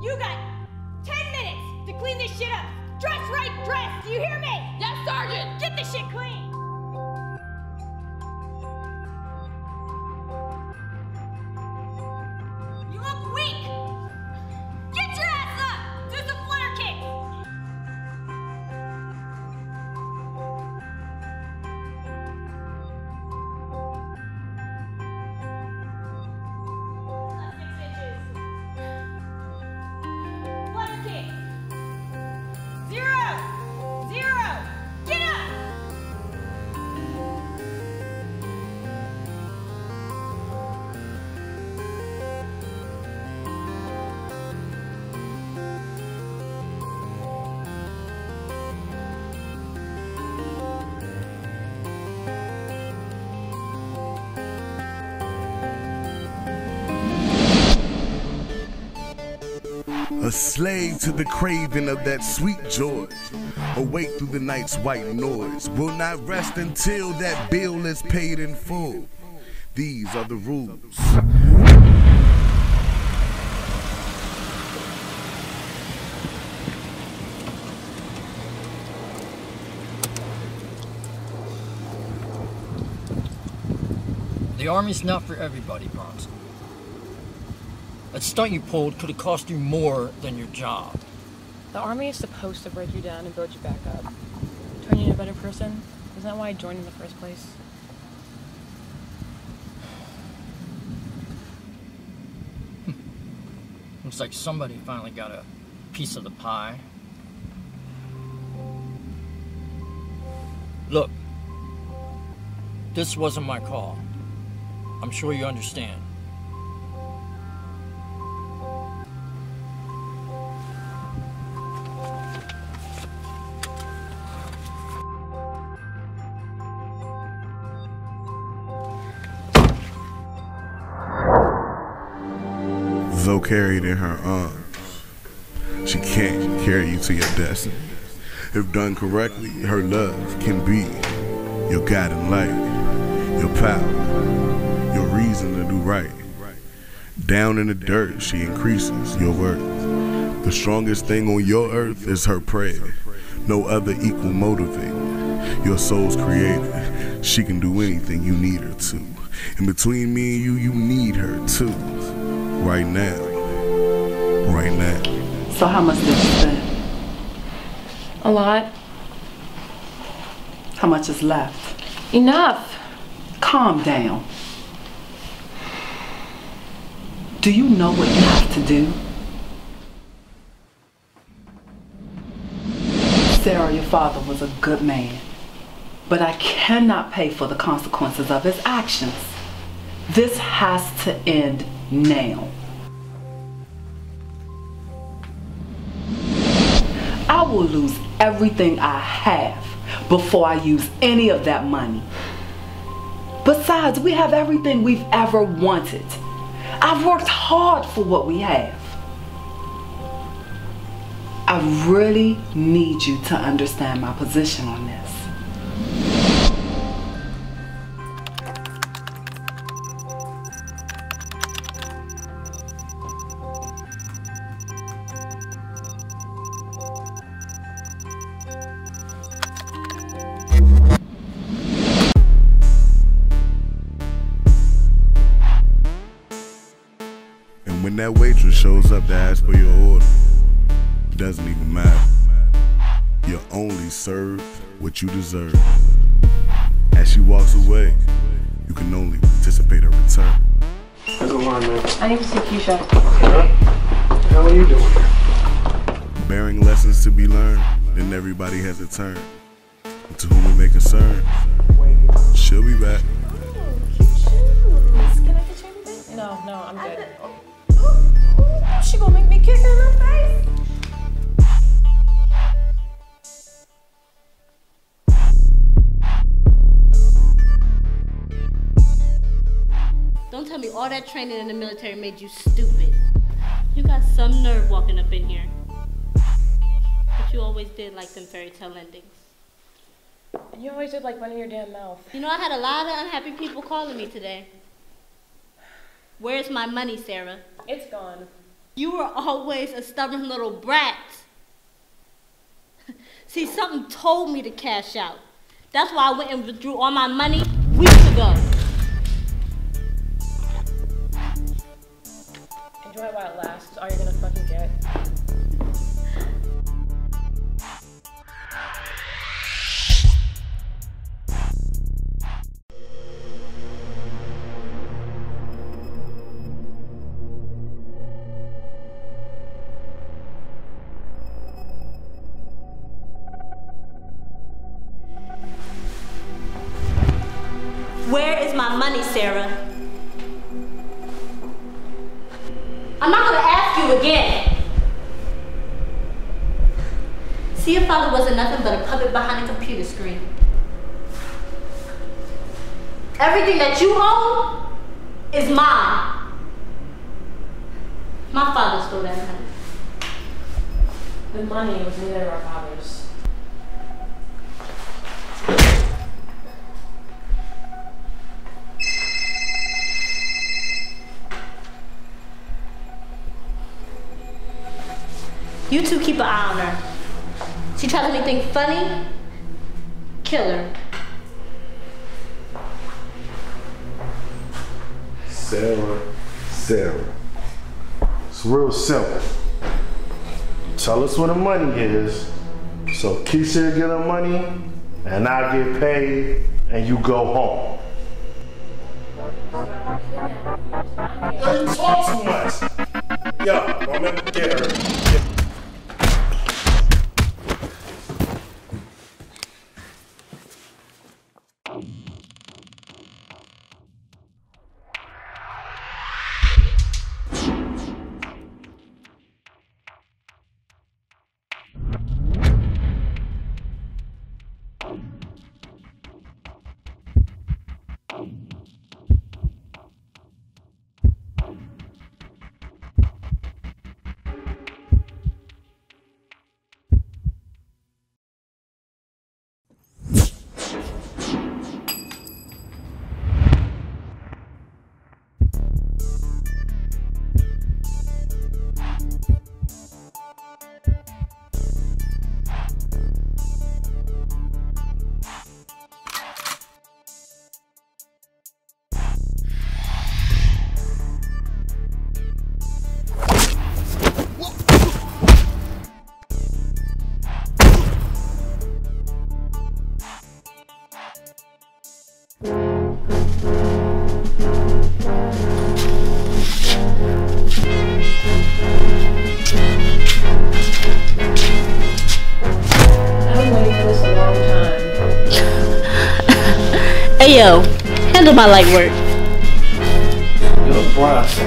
You got 10 minutes to clean this shit up. Dress right, dress. Do you hear me? Yes, Sergeant! Get this shit clean. A slave to the craving of that sweet joy. Awake through the night's white noise. Will not rest until that bill is paid in full. These are the rules. The army's not for everybody, Bronson. That stunt you pulled could have cost you more than your job. The army is supposed to break you down and build you back up. Turn you into a better person. Isn't that why I joined in the first place? Hmm. Looks like somebody finally got a piece of the pie. Look, this wasn't my call. I'm sure you understand. Though carried in her arms, she can't carry you to your destiny. If done correctly, her love can be your guiding light, your power, your reason to do right. Down in the dirt, she increases your worth. The strongest thing on your earth is her prayer. No other equal motivator. Your soul's created. She can do anything you need her to. And between me and you, you need her too. Right now. Right now. So how much did you spend? A lot. How much is left? Enough. Calm down. Do you know what you have to do? Sara, your father was a good man, but I cannot pay for the consequences of his actions. This has to end now. I will lose everything I have before I use any of that money. Besides, we have everything we've ever wanted. I've worked hard for what we have. I really need you to understand my position on this. That waitress shows up to ask for your order, it doesn't even matter. You're only served what you deserve. As she walks away, you can only anticipate her return. How's it going, man? I need to see Kiesha. How are you doing? Bearing lessons to be learned, then everybody has a turn. And to whom it may concern, she'll be back. Can I get you anything? No, no, I'm good. She gonna make me kick her in the face? Don't tell me all that training in the military made you stupid. You got some nerve walking up in here. But you always did like them fairy tale endings. And You always did like running your damn mouth. You know, I had a lot of unhappy people calling me today. Where's my money, Sara? It's gone. You were always a stubborn little brat. See, something told me to cash out. That's why I went and withdrew all my money weeks ago. Enjoy while it lasts. Where is my money, Sara? I'm not gonna ask you again. See, your father wasn't nothing but a puppet behind a computer screen. Everything that you own is mine. My father stole that money. The money was neither of our fathers. You two keep an eye on her. She tries anything funny, kill her. Sara, Sara. It's real simple. Tell us where the money is, so Kiesha get her money, and I get paid, and you go home. Yo, you talk too much. Yo, I'm gonna get her. Hey yo, handle my light work. You're a Bronson.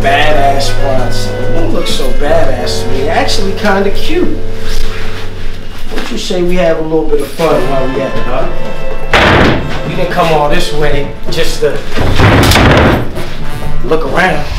Badass Bronson. You don't look so badass to me. Actually, kinda cute. What you say we have a little bit of fun while we at it, huh? Didn't come all this way just to look around.